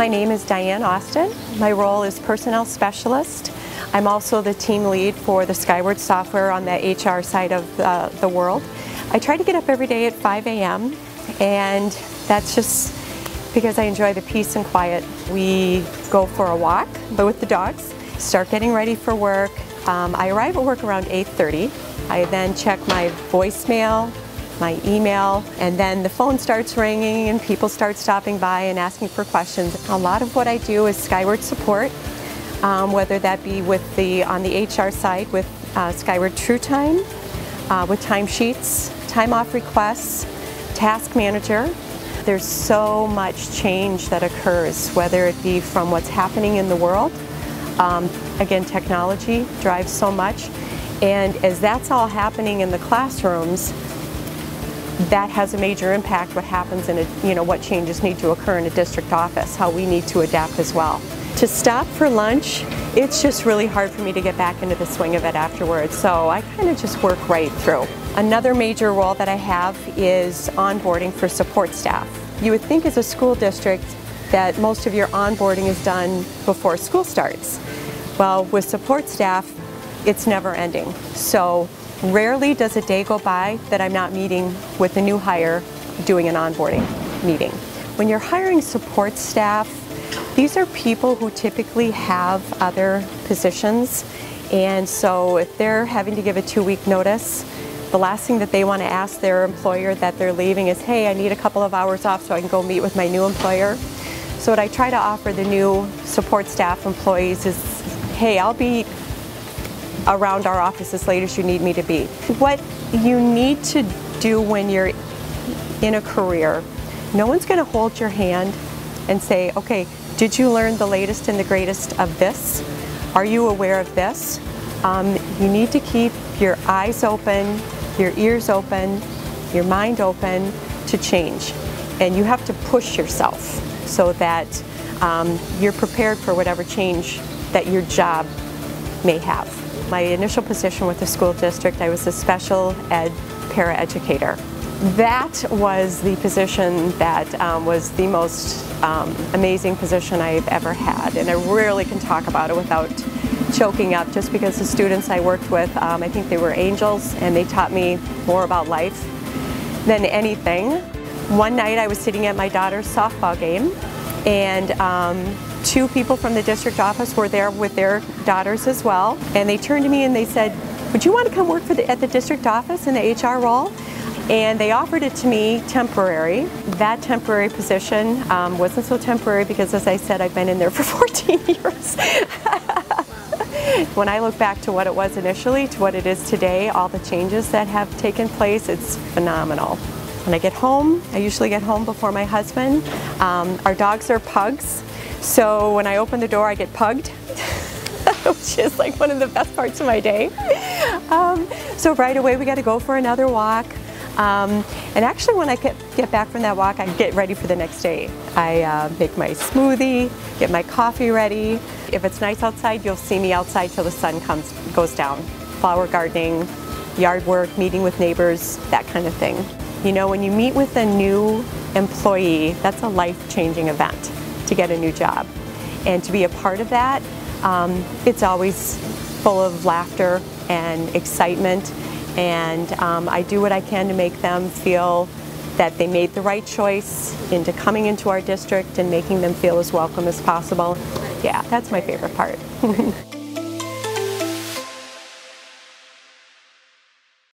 My name is Diane Austin. My role is Personnel Specialist. I'm also the team lead for the Skyward software on the HR side of uh, the world. I try to get up every day at 5 a.m. and that's just because I enjoy the peace and quiet. We go for a walk but with the dogs, start getting ready for work. Um, I arrive at work around 8.30. I then check my voicemail, my email, and then the phone starts ringing and people start stopping by and asking for questions. A lot of what I do is Skyward support, um, whether that be with the on the HR side with uh, Skyward TrueTime, uh, with timesheets, time off requests, task manager. There's so much change that occurs, whether it be from what's happening in the world. Um, again, technology drives so much. And as that's all happening in the classrooms, that has a major impact what happens in a, you know, what changes need to occur in a district office, how we need to adapt as well. To stop for lunch, it's just really hard for me to get back into the swing of it afterwards, so I kind of just work right through. Another major role that I have is onboarding for support staff. You would think as a school district that most of your onboarding is done before school starts. Well, with support staff, it's never ending. So Rarely does a day go by that I'm not meeting with a new hire doing an onboarding meeting. When you're hiring support staff, these are people who typically have other positions and so if they're having to give a two-week notice, the last thing that they want to ask their employer that they're leaving is, hey, I need a couple of hours off so I can go meet with my new employer. So what I try to offer the new support staff employees is, hey, I'll be around our office as late as you need me to be. What you need to do when you're in a career, no one's going to hold your hand and say, okay, did you learn the latest and the greatest of this? Are you aware of this? Um, you need to keep your eyes open, your ears open, your mind open to change. And you have to push yourself so that um, you're prepared for whatever change that your job may have. My initial position with the school district, I was a special ed paraeducator. That was the position that um, was the most um, amazing position I've ever had, and I rarely can talk about it without choking up just because the students I worked with, um, I think they were angels and they taught me more about life than anything. One night I was sitting at my daughter's softball game and um, two people from the district office were there with their daughters as well. And they turned to me and they said, would you want to come work for the, at the district office in the HR role? And they offered it to me temporary. That temporary position um, wasn't so temporary because as I said, I've been in there for 14 years. when I look back to what it was initially to what it is today, all the changes that have taken place, it's phenomenal. When I get home, I usually get home before my husband. Um, our dogs are pugs, so when I open the door, I get pugged, which is like one of the best parts of my day. Um, so right away, we got to go for another walk. Um, and actually, when I get, get back from that walk, I get ready for the next day. I uh, make my smoothie, get my coffee ready. If it's nice outside, you'll see me outside till the sun comes goes down. Flower gardening, yard work, meeting with neighbors, that kind of thing. You know, when you meet with a new employee, that's a life-changing event to get a new job. And to be a part of that, um, it's always full of laughter and excitement. And um, I do what I can to make them feel that they made the right choice into coming into our district and making them feel as welcome as possible. Yeah, that's my favorite part.